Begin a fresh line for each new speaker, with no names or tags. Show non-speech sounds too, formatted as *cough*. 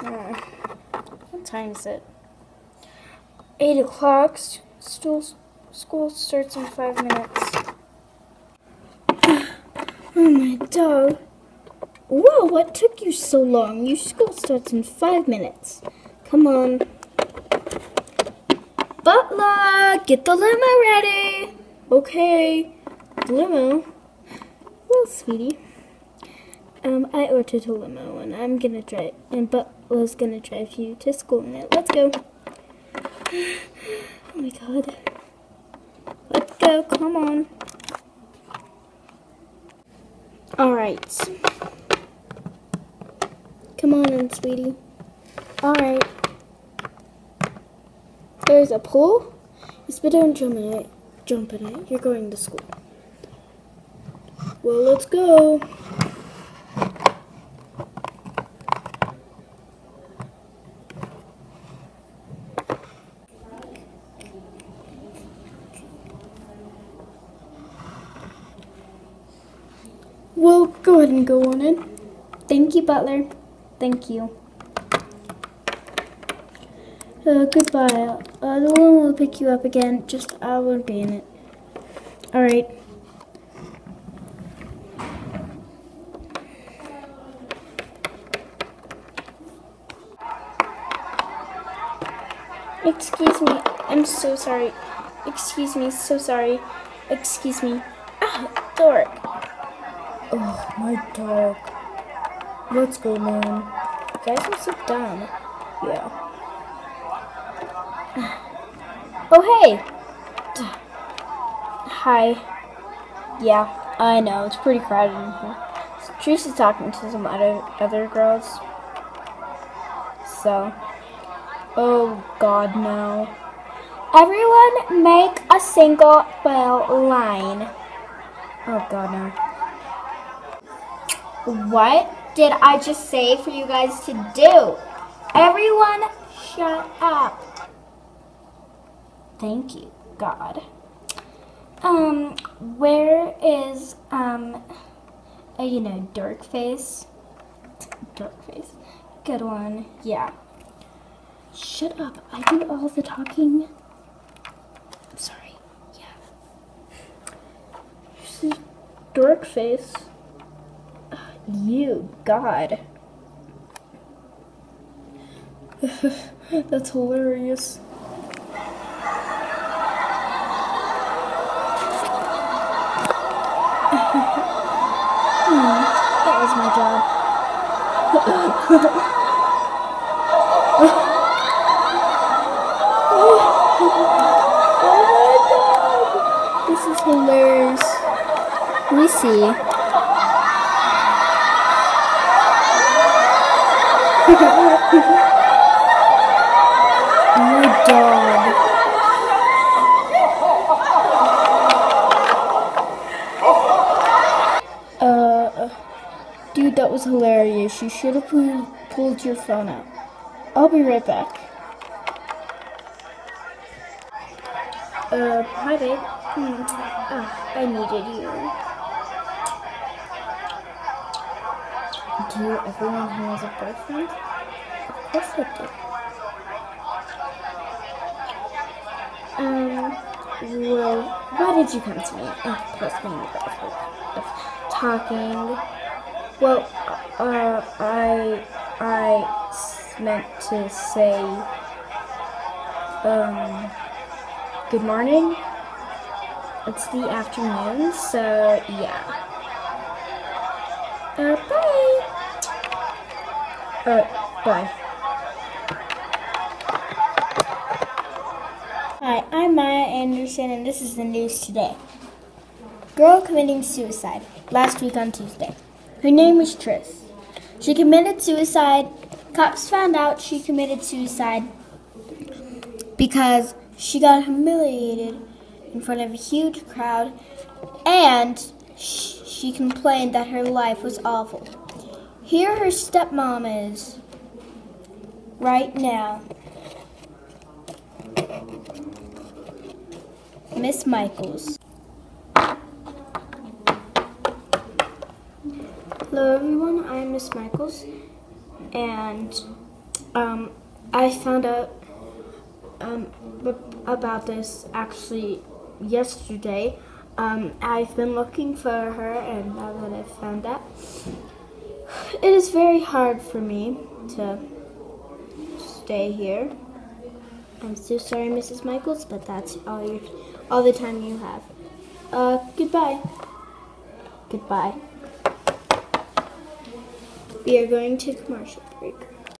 Uh, what time is it? 8 o'clock. School, school starts in 5 minutes. *sighs* Oh, my dog. Whoa, what took you so long? Your school starts in 5 minutes. Come on. Butler, get the limo ready. Okay. The limo. Well, sweetie. Um, I ordered a limo and I'm gonna drive, and Butler's gonna drive you to school in it. Let's go. *sighs* Oh my god. Let's go, come on. Alright. Come on in, sweetie. Alright. There's a pool. It's better than jump in it. Jump in it. You're going to school. Well, let's go. Well, go ahead and go on in. Thank you, Butler. Thank you. Uh, goodbye. Uh, the one will pick you up again. Just I will be in it. All right. Excuse me. I'm so sorry. Excuse me. So sorry. Excuse me. Ah, dork. Oh, my dog. Let's go, man. Guys are so dumb. Yeah. *sighs* Oh, hey. *sighs* Hi. Yeah, I know. It's pretty crowded in here. Teresa's talking to some other, other girls. So. Oh, God, no. Everyone make a single file line. Oh, God, no. What did I just say for you guys to do? Everyone, shut up. Thank you, God. Um, where is, um, a, you know, dark face? Dark face. Good one. Yeah. Shut up. I do all the talking. I'm sorry. Yeah. Dork face. You, God. *laughs* That's hilarious. that was my job. *laughs* oh my god! This is hilarious. Let me see. My dog. Uh, dude, that was hilarious. You should have pulled, pulled your phone out. I'll be right back. Uh, hi, babe. Hmm. Oh, I needed you. Do everyone has a boyfriend? Of course I do. Um, well, why did you come to me? Oh, plus when you guys were talking. Well, uh, I, I meant to say, um, good morning. It's the afternoon, so yeah. Uh, bye. Uh, bye. Hi, I'm Maya Anderson, and this is the news today. Girl committing suicide last week on Tuesday. Her name was Tris. She committed suicide. Cops found out she committed suicide because she got humiliated in front of a huge crowd and sh- she complained that her life was awful. Here her stepmom is right now. Miss Michaels. Hello everyone, I'm Miss Michaels and
Um, I found out um, about this actually yesterday. Um, I've been looking for her, and now that I've found out, it is very hard for me to stay here. I'm so sorry, Mrs. Michaels, but that's all your, all the time you have. Uh, goodbye. Goodbye. We are going to commercial break.